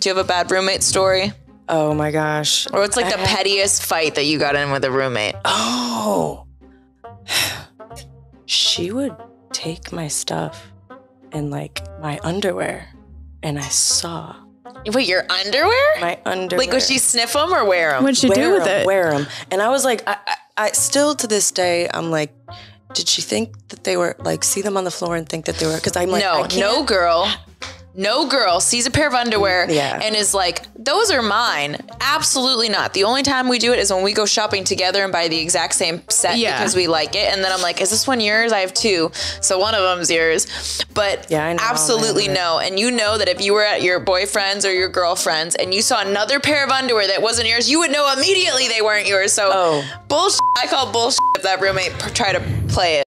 Do you have a bad roommate story? Oh my gosh. Or what's like I the had- pettiest fight that you got in with a roommate? Oh. She would take my stuff and like my underwear, and I saw Wait, your underwear? my underwear. Like, would she sniff them or wear them? What'd she do wear with 'em, it? Wear them, and I was like, I, I, I still to this day, I'm like, did she think that they were like see them on the floor and think that they were? Because I'm like, I no, can't- no girl. No girl sees a pair of underwear Yeah. and is like, those are mine. Absolutely not. The only time we do it is when we go shopping together and buy the exact same set Yeah. because we like it. And then I'm like, is this one yours? I have two. So one of them's yours. But Yeah, absolutely no. And you know that if you were at your boyfriend's or your girlfriend's and you saw another pair of underwear that wasn't yours, you would know immediately they weren't yours. So Oh. bullshit. I call bullshit if that roommate try to play it.